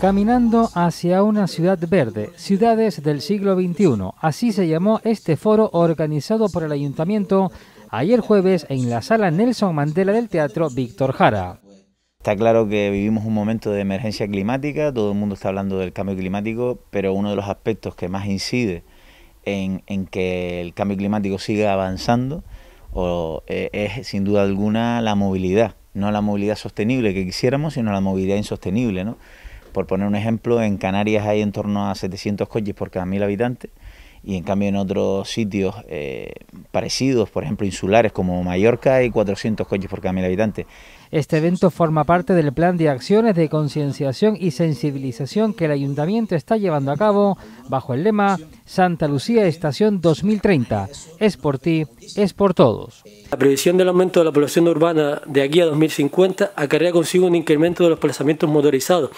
Caminando hacia una ciudad verde, ciudades del siglo XXI. Así se llamó este foro organizado por el ayuntamiento ayer jueves en la sala Nelson Mandela del Teatro Víctor Jara. Está claro que vivimos un momento de emergencia climática, todo el mundo está hablando del cambio climático, pero uno de los aspectos que más incide en, que el cambio climático siga avanzando eh, es sin duda alguna la movilidad, no la movilidad sostenible que quisiéramos, sino la movilidad insostenible. ¿no? Por poner un ejemplo, en Canarias hay en torno a 700 coches por cada mil habitantes y en cambio en otros sitios eh, parecidos, por ejemplo insulares como Mallorca, hay 400 coches por cada mil habitantes. Este evento forma parte del plan de acciones de concienciación y sensibilización que el ayuntamiento está llevando a cabo bajo el lema Santa Lucía Estación 2030. Es por ti, es por todos. La previsión del aumento de la población urbana de aquí a 2050 acarrea consigo un incremento de los desplazamientos motorizados,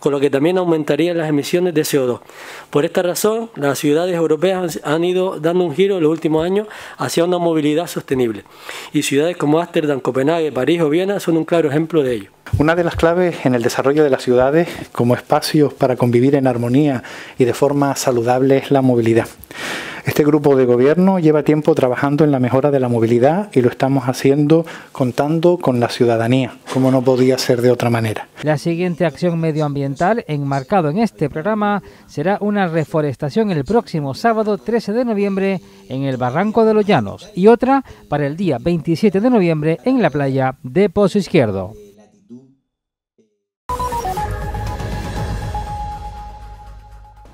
con lo que también aumentarían las emisiones de CO2. Por esta razón, las ciudades europeas han ido dando un giro en los últimos años hacia una movilidad sostenible. Y ciudades como Ámsterdam, Copenhague, París o Viena son un claro ejemplo de ello. Una de las claves en el desarrollo de las ciudades como espacios para convivir en armonía y de forma saludable es la movilidad. Este grupo de gobierno lleva tiempo trabajando en la mejora de la movilidad y lo estamos haciendo contando con la ciudadanía, como no podía ser de otra manera. La siguiente acción medioambiental enmarcado en este programa será una reforestación el próximo sábado 13 de noviembre en el Barranco de los Llanos y otra para el día 27 de noviembre en la playa de Pozo Izquierdo.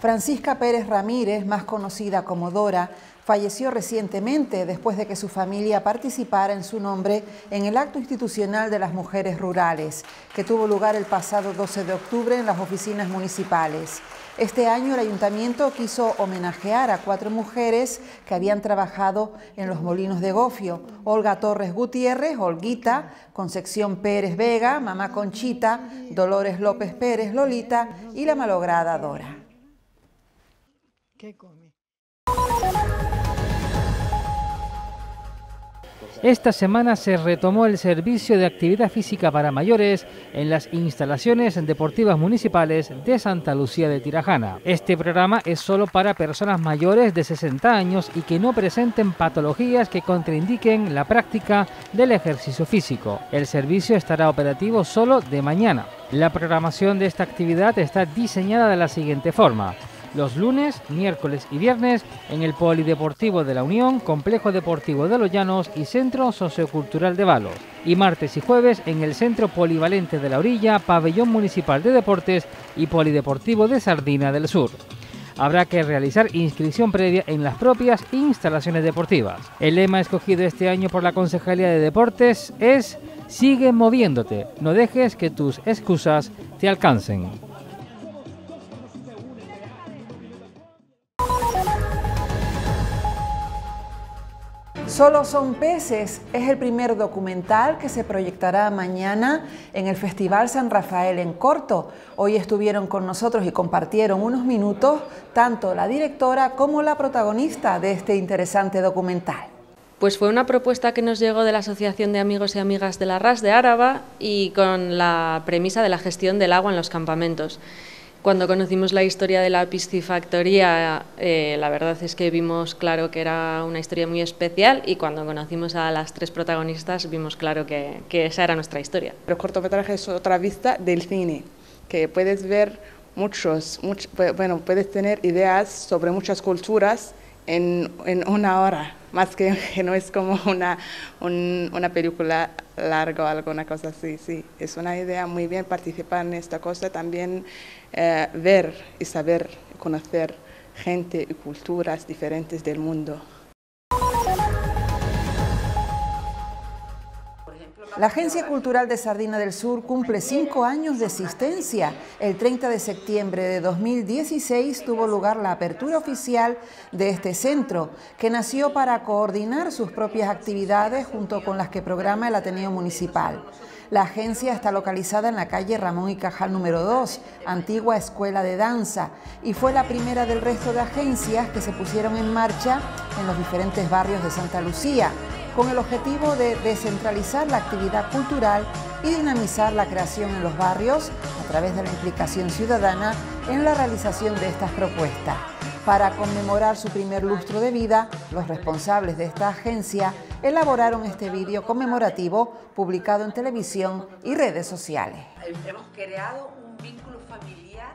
Francisca Pérez Ramírez, más conocida como Dora, falleció recientemente después de que su familia participara en su nombre en el acto institucional de las mujeres rurales, que tuvo lugar el pasado 12 de octubre en las oficinas municipales. Este año el ayuntamiento quiso homenajear a cuatro mujeres que habían trabajado en los molinos de Gofio. Olga Torres Gutiérrez, Olguita, Concepción Pérez Vega, Mamá Conchita, Dolores López Pérez Lolita y la malograda Dora. Esta semana se retomó el servicio de actividad física para mayores en las instalaciones deportivas municipales de Santa Lucía de Tirajana. Este programa es solo para personas mayores de 60 años y que no presenten patologías que contraindiquen la práctica del ejercicio físico. El servicio estará operativo solo de mañana. La programación de esta actividad está diseñada de la siguiente forma los lunes, miércoles y viernes en el Polideportivo de la Unión, Complejo Deportivo de los Llanos y Centro Sociocultural de Valos. Y martes y jueves en el Centro Polivalente de la Orilla, Pabellón Municipal de Deportes y Polideportivo de Sardina del Sur. Habrá que realizar inscripción previa en las propias instalaciones deportivas. El lema escogido este año por la Concejalía de Deportes es Sigue moviéndote, no dejes que tus excusas te alcancen. Solo son peces es el primer documental que se proyectará mañana en el Festival San Rafael en Corto. Hoy estuvieron con nosotros y compartieron unos minutos tanto la directora como la protagonista de este interesante documental. Pues fue una propuesta que nos llegó de la Asociación de Amigos y Amigas de la RAS de Áraba y con la premisa de la gestión del agua en los campamentos. Cuando conocimos la historia de la piscifactoría, eh, la verdad es que vimos claro que era una historia muy especial y cuando conocimos a las tres protagonistas vimos claro que, esa era nuestra historia. El cortometraje es otra vista del cine, que puedes ver muchos, bueno, puedes tener ideas sobre muchas culturas en, en una hora, más que, que no es como una, una película larga o alguna cosa así, sí. Es una idea muy bien participar en esta cosa, también eh, ver y saber conocer gente y culturas diferentes del mundo. La Agencia Cultural de Sardina del Sur cumple cinco años de existencia. El 30 de septiembre de 2016 tuvo lugar la apertura oficial de este centro, que nació para coordinar sus propias actividades junto con las que programa el Ateneo Municipal. La agencia está localizada en la calle Ramón y Cajal número 2, antigua escuela de danza, y fue la primera del resto de agencias que se pusieron en marcha en los diferentes barrios de Santa Lucía. Con el objetivo de descentralizar la actividad cultural y dinamizar la creación en los barrios a través de la implicación ciudadana en la realización de estas propuestas. Para conmemorar su primer lustro de vida, los responsables de esta agencia elaboraron este vídeo conmemorativo publicado en televisión y redes sociales. Hemos creado un vínculo familiar